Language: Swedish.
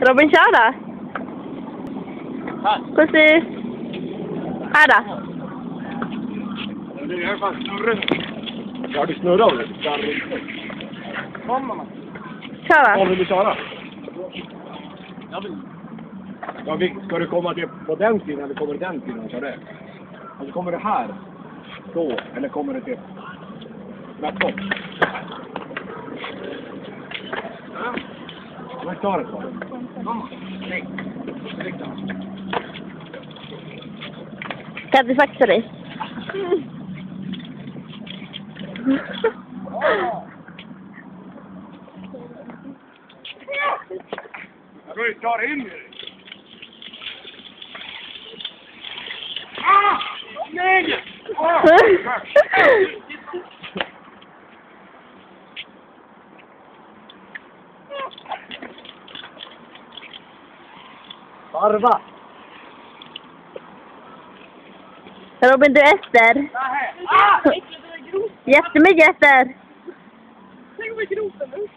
Robin, kör då. Precis. Här då. Det är i alla fall snurren. Ja, det snurrar väl? Kom mamma. Kör då. vill du köra? Jag vill. Ja, vi, ska du komma till på den sidan eller kommer du den sidan och kör det? Alltså kommer du här, då, eller kommer du till tvärtom? Vad tar det på? Caddy Factory. Jag ska ju ta in i det. Ah! Nej! Ah! Varva! Robin, du är. Ah! Jättemycket efter. Tänk om vi gropen nu.